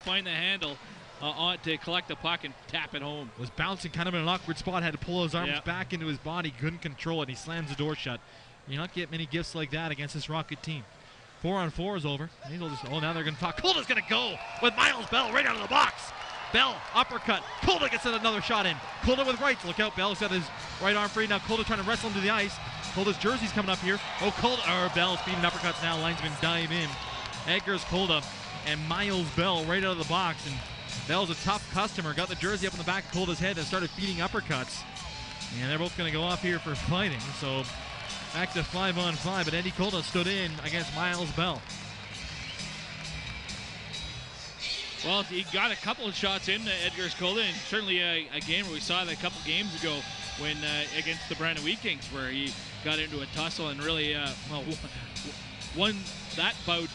find the handle uh, on to collect the puck and tap it home. Was bouncing kind of in an awkward spot, had to pull his arms Yeah. back into his body, couldn't control it. He slams the door shut. You don't get many gifts like that against this Rocket team. Four on four is over. Hazel just, oh, now they're going to talk. Kulda's going to go with Myles Bell right out of the box. Bell, uppercut. Kulda gets another shot in. Kulda with rights. Look out, Bell's got his right arm free. Now Kulda trying to wrestle him to the ice. Kulda's jersey's coming up here. Oh, Kulda, or Bell's feeding uppercuts now. Linesman dive in. Edgars Kulda and Myles Bell right out of the box. And Bell's a tough customer. Got the jersey up in the back pulled his head and started feeding uppercuts. And they're both going to go off here for fighting. So back to five on five. But Eddie Kulda stood in against Myles Bell. Well, he got a couple of shots in uh, Edgars Kulda, and certainly a, a game where we saw that a couple games ago when uh, against the Brandon Wheat Kings, where he got into a tussle and really, uh, well, won that bout